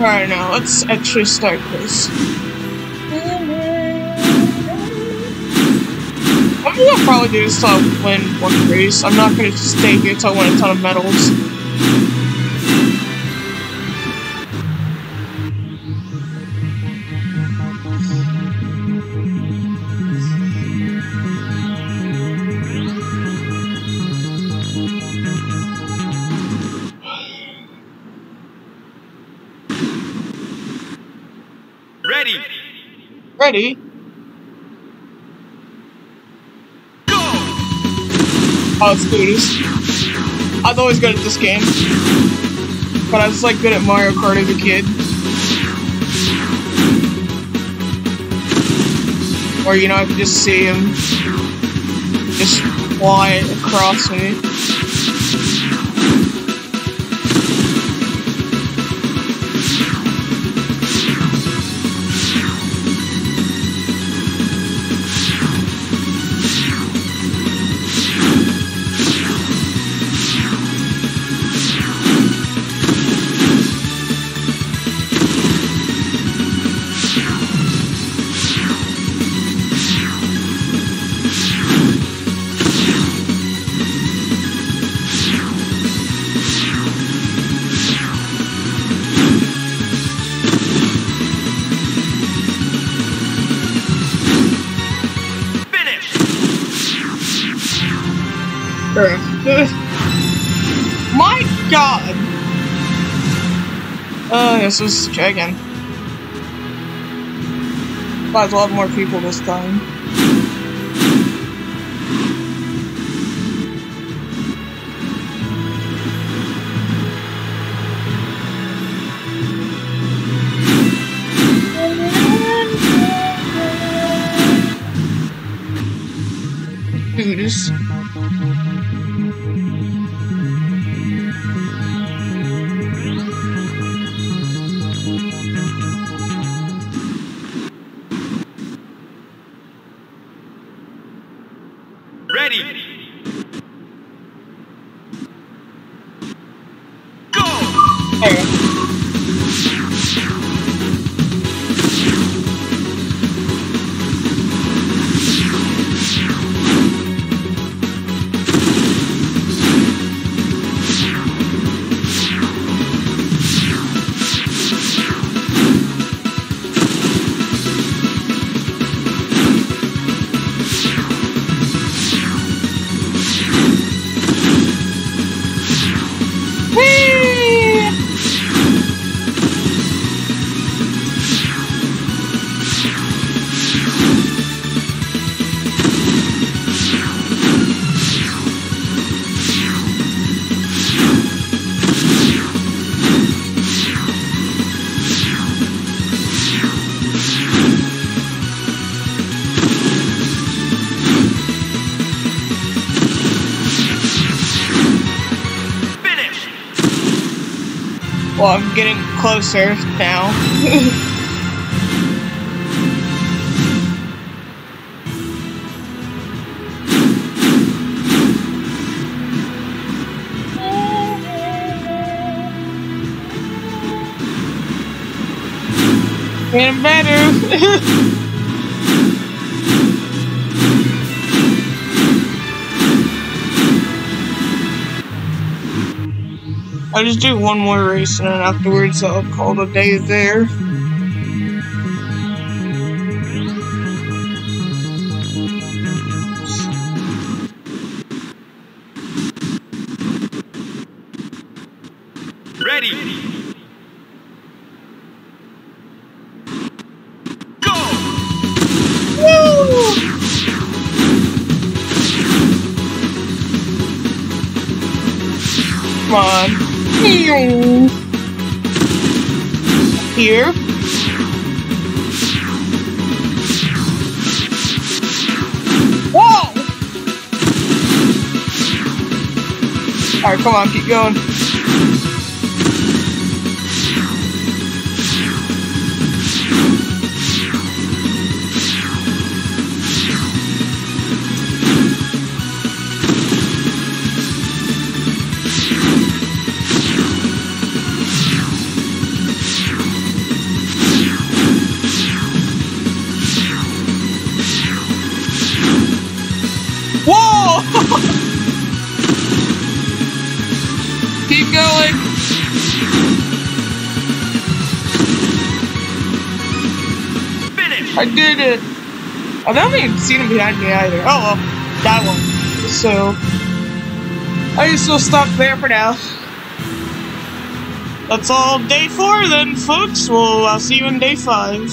Alright, now let's actually start this. I'm gonna probably do this till I win one race. I'm not gonna stay here till I win a ton of medals. Ready. Ready? Go. Oh, let's. I was always good at this game. But I was like good at Mario Kart as a kid. Or, you know, I could just see him just fly across me. My god! Uh, this is try again. But a lot more people this time. Do this. There. Well, I'm getting closer now. Getting better. I'll just do one more race and then afterwards I'll call the day there. Ready. Go. Come on. Here. Whoa! Alright, come on, keep going. Finish. I did it. I haven't even seen him behind me either. Oh well, that one. So I guess we'll stop there for now. That's all day four then, folks. We'll uh, see you in day five.